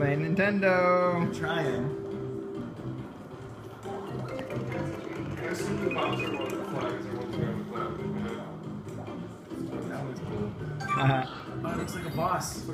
Playing Nintendo. Trying. That Oh, it looks like a boss.